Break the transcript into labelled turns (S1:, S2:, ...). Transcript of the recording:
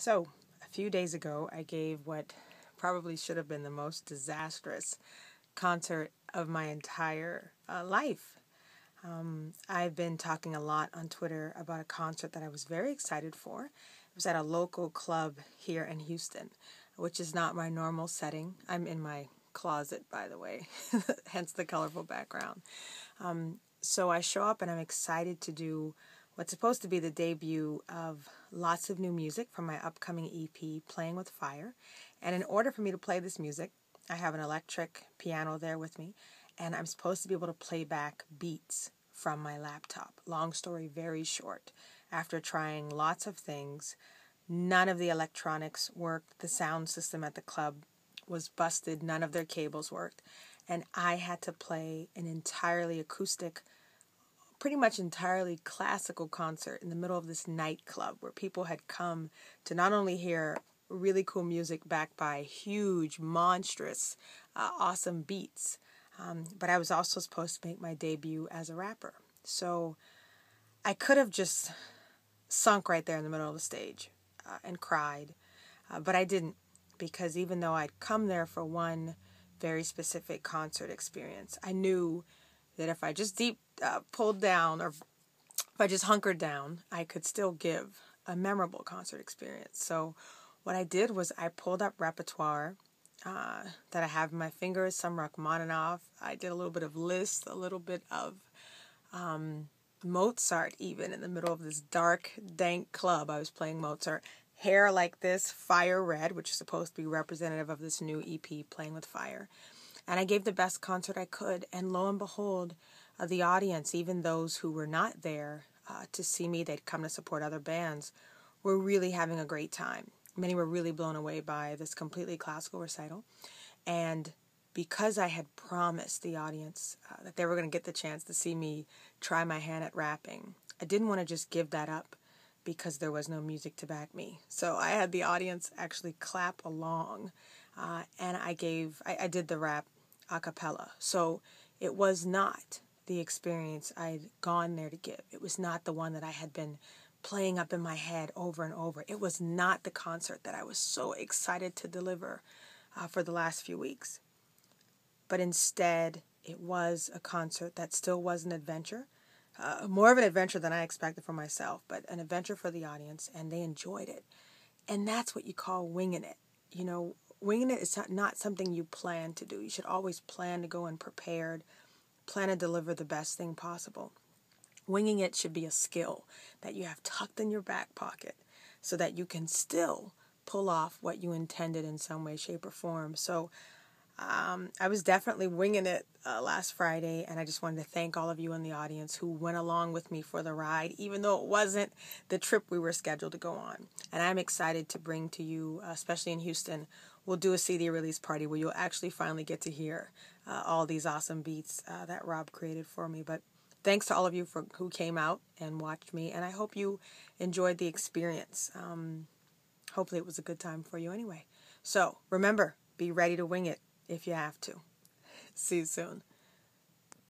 S1: So, a few days ago, I gave what probably should have been the most disastrous concert of my entire uh, life. Um, I've been talking a lot on Twitter about a concert that I was very excited for. It was at a local club here in Houston, which is not my normal setting. I'm in my closet, by the way, hence the colorful background. Um, so I show up and I'm excited to do what's supposed to be the debut of lots of new music from my upcoming EP, Playing with Fire. And in order for me to play this music, I have an electric piano there with me, and I'm supposed to be able to play back beats from my laptop. Long story very short. After trying lots of things, none of the electronics worked. The sound system at the club was busted, none of their cables worked, and I had to play an entirely acoustic pretty much entirely classical concert in the middle of this nightclub where people had come to not only hear really cool music backed by huge, monstrous, uh, awesome beats, um, but I was also supposed to make my debut as a rapper. So I could have just sunk right there in the middle of the stage uh, and cried, uh, but I didn't because even though I'd come there for one very specific concert experience, I knew that if I just deep uh, pulled down or if I just hunkered down, I could still give a memorable concert experience. So what I did was I pulled up repertoire uh, that I have in my fingers, some Rachmaninoff. I did a little bit of Liszt, a little bit of um, Mozart, even in the middle of this dark, dank club. I was playing Mozart. Hair like this, fire red, which is supposed to be representative of this new EP, Playing with Fire. And I gave the best concert I could. And lo and behold, uh, the audience, even those who were not there uh, to see me, they'd come to support other bands, were really having a great time. Many were really blown away by this completely classical recital. And because I had promised the audience uh, that they were going to get the chance to see me try my hand at rapping, I didn't want to just give that up because there was no music to back me. So I had the audience actually clap along. Uh, and I gave, I, I did the rap a cappella. So it was not the experience I'd gone there to give. It was not the one that I had been playing up in my head over and over. It was not the concert that I was so excited to deliver uh, for the last few weeks. But instead, it was a concert that still was an adventure. Uh, more of an adventure than I expected for myself, but an adventure for the audience, and they enjoyed it. And that's what you call winging it. You know, winging it is not something you plan to do. You should always plan to go in prepared, plan to deliver the best thing possible. Winging it should be a skill that you have tucked in your back pocket so that you can still pull off what you intended in some way, shape, or form. So um, I was definitely winging it uh, last Friday, and I just wanted to thank all of you in the audience who went along with me for the ride, even though it wasn't the trip we were scheduled to go on. And I'm excited to bring to you, especially in Houston, we'll do a CD release party where you'll actually finally get to hear uh, all these awesome beats uh, that Rob created for me. But thanks to all of you for who came out and watched me, and I hope you enjoyed the experience. Um, hopefully, it was a good time for you anyway. So remember, be ready to wing it if you have to. See you soon.